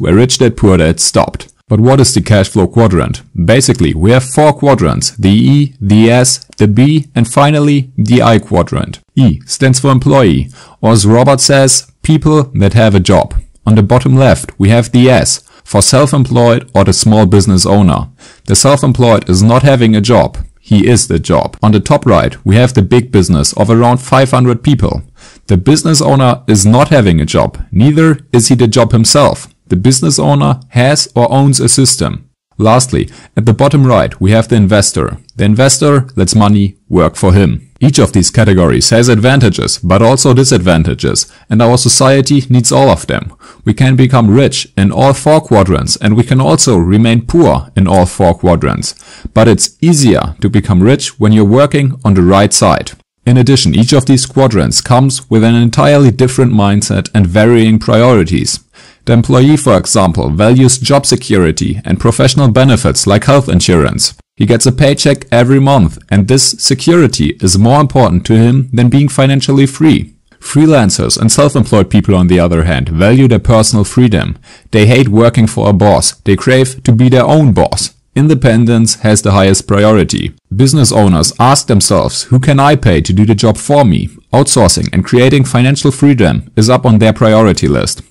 where rich dad poor dad stopped. But what is the cash flow quadrant? Basically, we have four quadrants, the E, the S, the B, and finally the I quadrant. E stands for employee, or as Robert says, people that have a job. On the bottom left, we have the S, for self-employed or the small business owner. The self-employed is not having a job. He is the job. On the top right, we have the big business of around 500 people. The business owner is not having a job. Neither is he the job himself. The business owner has or owns a system. Lastly, at the bottom right, we have the investor. The investor lets money work for him. Each of these categories has advantages, but also disadvantages, and our society needs all of them. We can become rich in all four quadrants, and we can also remain poor in all four quadrants. But it's easier to become rich when you're working on the right side. In addition, each of these quadrants comes with an entirely different mindset and varying priorities. The employee, for example, values job security and professional benefits like health insurance. He gets a paycheck every month and this security is more important to him than being financially free. Freelancers and self-employed people on the other hand value their personal freedom. They hate working for a boss. They crave to be their own boss. Independence has the highest priority. Business owners ask themselves, who can I pay to do the job for me? Outsourcing and creating financial freedom is up on their priority list.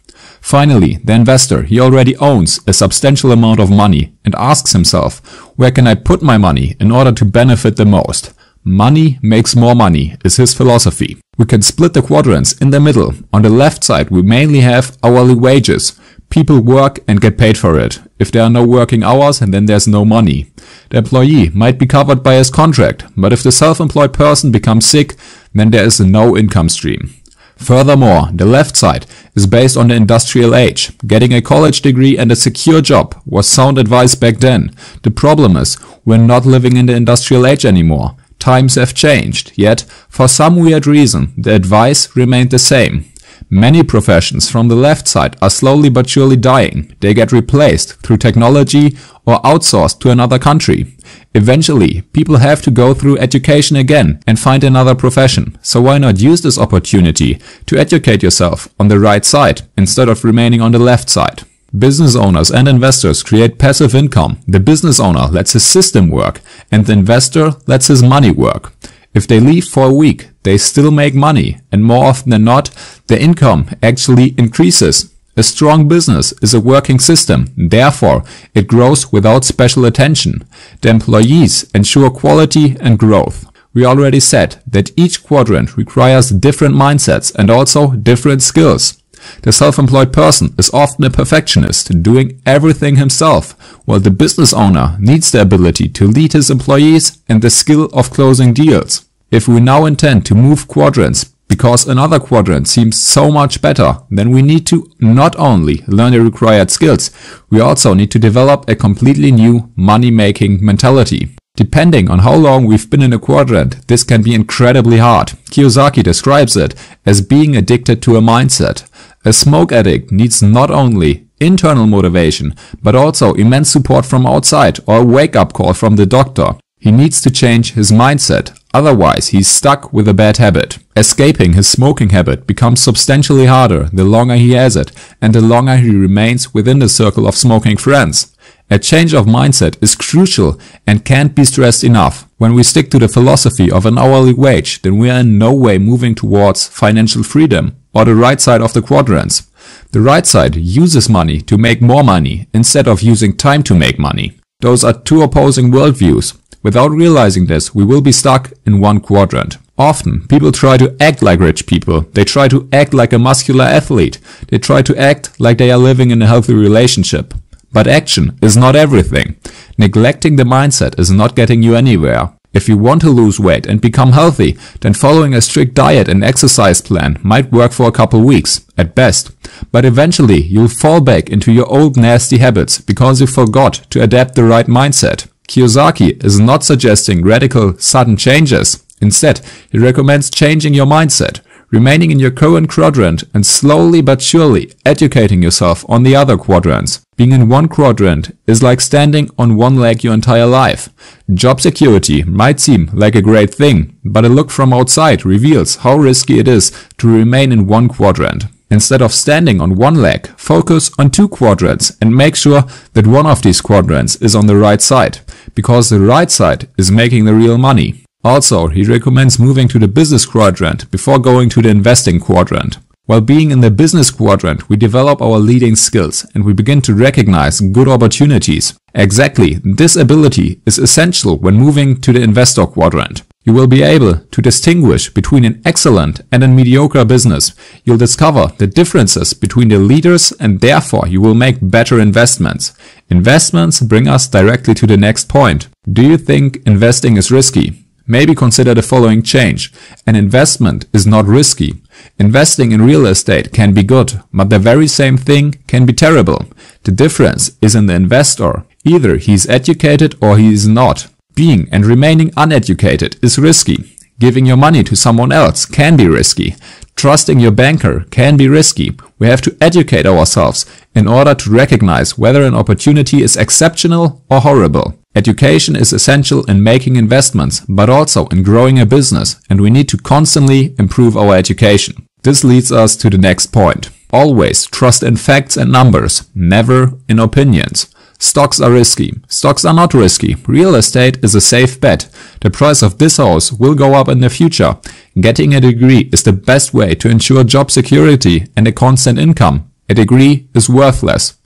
Finally, the investor, he already owns a substantial amount of money and asks himself, where can I put my money in order to benefit the most? Money makes more money is his philosophy. We can split the quadrants in the middle. On the left side, we mainly have hourly wages. People work and get paid for it. If there are no working hours, and then there's no money. The employee might be covered by his contract, but if the self-employed person becomes sick, then there is no income stream. Furthermore, the left side is based on the industrial age. Getting a college degree and a secure job was sound advice back then. The problem is, we're not living in the industrial age anymore. Times have changed, yet, for some weird reason, the advice remained the same. Many professions from the left side are slowly but surely dying. They get replaced through technology or outsourced to another country. Eventually, people have to go through education again and find another profession. So why not use this opportunity to educate yourself on the right side instead of remaining on the left side? Business owners and investors create passive income. The business owner lets his system work and the investor lets his money work. If they leave for a week, they still make money and more often than not, their income actually increases. A strong business is a working system, therefore it grows without special attention. The employees ensure quality and growth. We already said that each quadrant requires different mindsets and also different skills. The self-employed person is often a perfectionist, doing everything himself, while the business owner needs the ability to lead his employees and the skill of closing deals. If we now intend to move quadrants because another quadrant seems so much better, then we need to not only learn the required skills, we also need to develop a completely new money-making mentality. Depending on how long we've been in a quadrant, this can be incredibly hard. Kiyosaki describes it as being addicted to a mindset. A smoke addict needs not only internal motivation, but also immense support from outside or a wake-up call from the doctor. He needs to change his mindset, otherwise he's stuck with a bad habit. Escaping his smoking habit becomes substantially harder the longer he has it and the longer he remains within the circle of smoking friends. A change of mindset is crucial and can't be stressed enough. When we stick to the philosophy of an hourly wage, then we are in no way moving towards financial freedom or the right side of the quadrants. The right side uses money to make more money instead of using time to make money. Those are two opposing worldviews. Without realizing this, we will be stuck in one quadrant. Often, people try to act like rich people. They try to act like a muscular athlete. They try to act like they are living in a healthy relationship. But action is not everything. Neglecting the mindset is not getting you anywhere. If you want to lose weight and become healthy, then following a strict diet and exercise plan might work for a couple weeks, at best. But eventually, you'll fall back into your old nasty habits because you forgot to adapt the right mindset. Kiyosaki is not suggesting radical, sudden changes. Instead, he recommends changing your mindset, remaining in your current quadrant and slowly but surely educating yourself on the other quadrants. Being in one quadrant is like standing on one leg your entire life. Job security might seem like a great thing, but a look from outside reveals how risky it is to remain in one quadrant. Instead of standing on one leg, focus on two quadrants and make sure that one of these quadrants is on the right side, because the right side is making the real money. Also, he recommends moving to the business quadrant before going to the investing quadrant. While being in the business quadrant, we develop our leading skills and we begin to recognize good opportunities. Exactly, this ability is essential when moving to the investor quadrant. You will be able to distinguish between an excellent and a mediocre business. You'll discover the differences between the leaders and therefore you will make better investments. Investments bring us directly to the next point. Do you think investing is risky? Maybe consider the following change. An investment is not risky. Investing in real estate can be good, but the very same thing can be terrible. The difference is in the investor. Either he is educated or he is not. Being and remaining uneducated is risky. Giving your money to someone else can be risky. Trusting your banker can be risky. We have to educate ourselves in order to recognize whether an opportunity is exceptional or horrible. Education is essential in making investments, but also in growing a business, and we need to constantly improve our education. This leads us to the next point. Always trust in facts and numbers, never in opinions. Stocks are risky. Stocks are not risky. Real estate is a safe bet. The price of this house will go up in the future. Getting a degree is the best way to ensure job security and a constant income. A degree is worthless.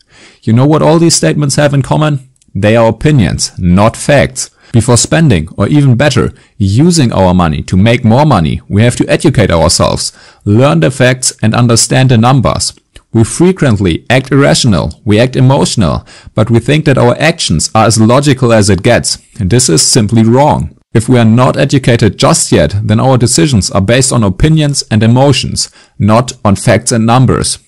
You know what all these statements have in common? They are opinions, not facts. Before spending, or even better, using our money to make more money, we have to educate ourselves, learn the facts and understand the numbers. We frequently act irrational, we act emotional, but we think that our actions are as logical as it gets. And this is simply wrong. If we are not educated just yet, then our decisions are based on opinions and emotions, not on facts and numbers.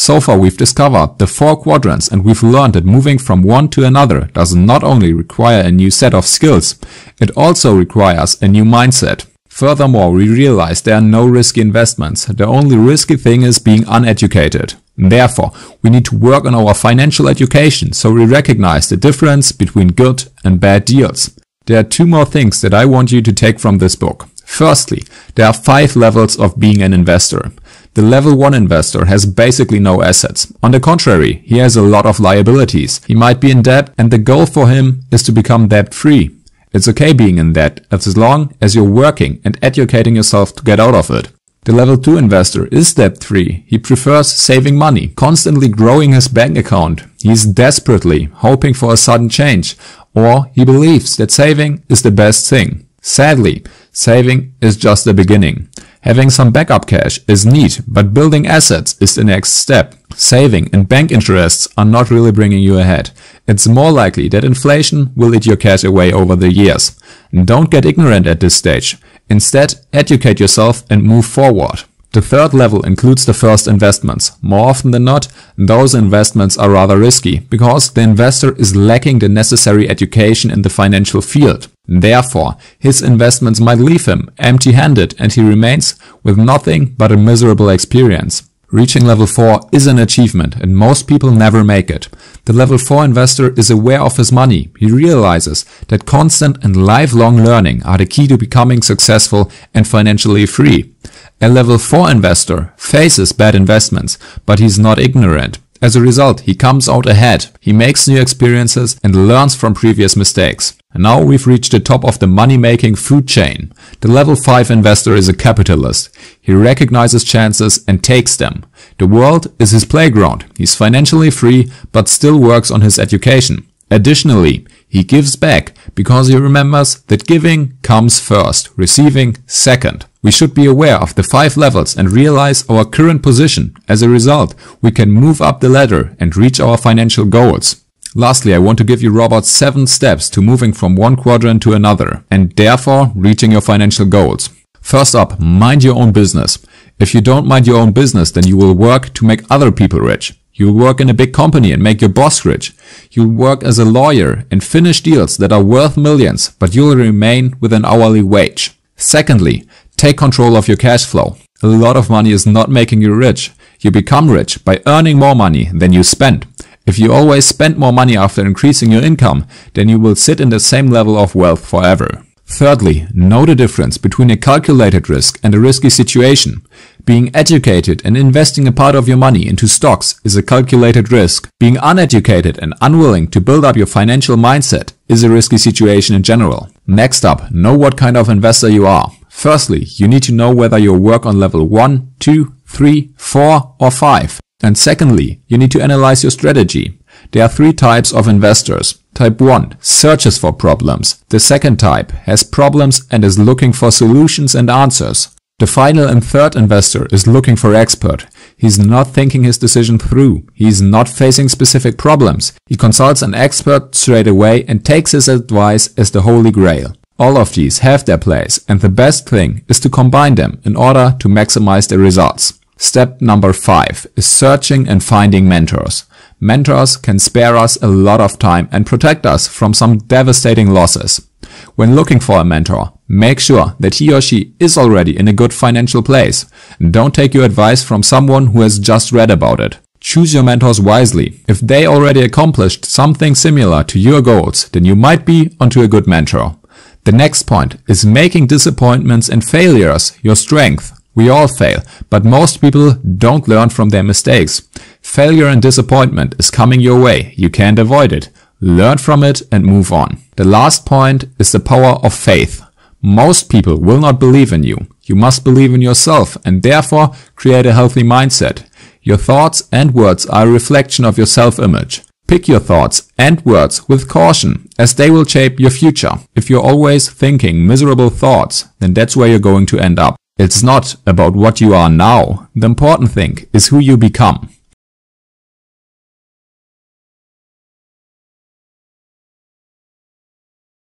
So far we've discovered the four quadrants and we've learned that moving from one to another does not only require a new set of skills, it also requires a new mindset. Furthermore, we realize there are no risky investments. The only risky thing is being uneducated. Therefore, we need to work on our financial education so we recognize the difference between good and bad deals. There are two more things that I want you to take from this book. Firstly, there are five levels of being an investor. The level 1 investor has basically no assets. On the contrary, he has a lot of liabilities. He might be in debt and the goal for him is to become debt free. It's okay being in debt as long as you're working and educating yourself to get out of it. The level 2 investor is debt free. He prefers saving money, constantly growing his bank account. He's desperately hoping for a sudden change or he believes that saving is the best thing. Sadly, saving is just the beginning. Having some backup cash is neat, but building assets is the next step. Saving and bank interests are not really bringing you ahead. It's more likely that inflation will eat your cash away over the years. Don't get ignorant at this stage. Instead, educate yourself and move forward. The third level includes the first investments. More often than not, those investments are rather risky because the investor is lacking the necessary education in the financial field. Therefore, his investments might leave him empty-handed and he remains with nothing but a miserable experience. Reaching level 4 is an achievement and most people never make it. The level 4 investor is aware of his money. He realizes that constant and lifelong learning are the key to becoming successful and financially free. A level 4 investor faces bad investments, but he's not ignorant. As a result, he comes out ahead, he makes new experiences and learns from previous mistakes. And now we've reached the top of the money-making food chain. The level 5 investor is a capitalist. He recognizes chances and takes them. The world is his playground. He's financially free, but still works on his education. Additionally, he gives back because he remembers that giving comes first, receiving second. We should be aware of the five levels and realize our current position. As a result, we can move up the ladder and reach our financial goals. Lastly, I want to give you Robert's 7 steps to moving from one quadrant to another and therefore reaching your financial goals. First up, mind your own business. If you don't mind your own business, then you will work to make other people rich. You'll work in a big company and make your boss rich. You'll work as a lawyer and finish deals that are worth millions, but you'll remain with an hourly wage. Secondly, Take control of your cash flow. A lot of money is not making you rich. You become rich by earning more money than you spend. If you always spend more money after increasing your income, then you will sit in the same level of wealth forever. Thirdly, know the difference between a calculated risk and a risky situation. Being educated and investing a part of your money into stocks is a calculated risk. Being uneducated and unwilling to build up your financial mindset is a risky situation in general. Next up, know what kind of investor you are. Firstly, you need to know whether you work on level 1, 2, 3, 4 or 5. And secondly, you need to analyze your strategy. There are three types of investors. Type 1 searches for problems. The second type has problems and is looking for solutions and answers. The final and third investor is looking for expert. He's not thinking his decision through. He's not facing specific problems. He consults an expert straight away and takes his advice as the holy grail. All of these have their place and the best thing is to combine them in order to maximize the results. Step number 5 is searching and finding mentors. Mentors can spare us a lot of time and protect us from some devastating losses. When looking for a mentor, make sure that he or she is already in a good financial place. Don't take your advice from someone who has just read about it. Choose your mentors wisely. If they already accomplished something similar to your goals, then you might be onto a good mentor. The next point is making disappointments and failures your strength. We all fail, but most people don't learn from their mistakes. Failure and disappointment is coming your way. You can't avoid it. Learn from it and move on. The last point is the power of faith. Most people will not believe in you. You must believe in yourself and therefore create a healthy mindset. Your thoughts and words are a reflection of your self-image. Pick your thoughts and words with caution as they will shape your future. If you're always thinking miserable thoughts, then that's where you're going to end up. It's not about what you are now. The important thing is who you become.